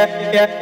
yeah, yeah.